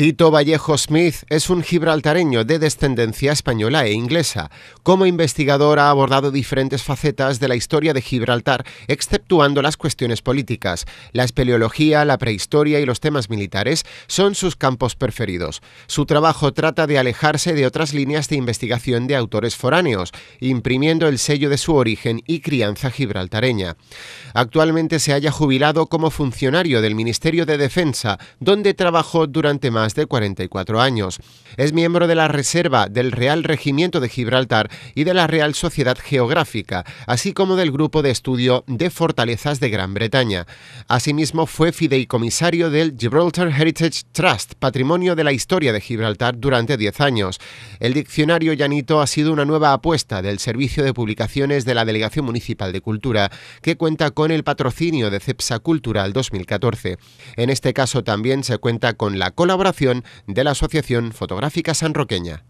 Tito Vallejo Smith es un gibraltareño de descendencia española e inglesa. Como investigador ha abordado diferentes facetas de la historia de Gibraltar, exceptuando las cuestiones políticas. La espeleología, la prehistoria y los temas militares son sus campos preferidos. Su trabajo trata de alejarse de otras líneas de investigación de autores foráneos, imprimiendo el sello de su origen y crianza gibraltareña. Actualmente se haya jubilado como funcionario del Ministerio de Defensa, donde trabajó durante más de 44 años. Es miembro de la Reserva del Real Regimiento de Gibraltar y de la Real Sociedad Geográfica, así como del Grupo de Estudio de Fortalezas de Gran Bretaña. Asimismo, fue fideicomisario del Gibraltar Heritage Trust, patrimonio de la historia de Gibraltar, durante 10 años. El diccionario llanito ha sido una nueva apuesta del Servicio de Publicaciones de la Delegación Municipal de Cultura, que cuenta con el patrocinio de CEPSA Cultural 2014. En este caso también se cuenta con la de la Asociación Fotográfica Sanroqueña.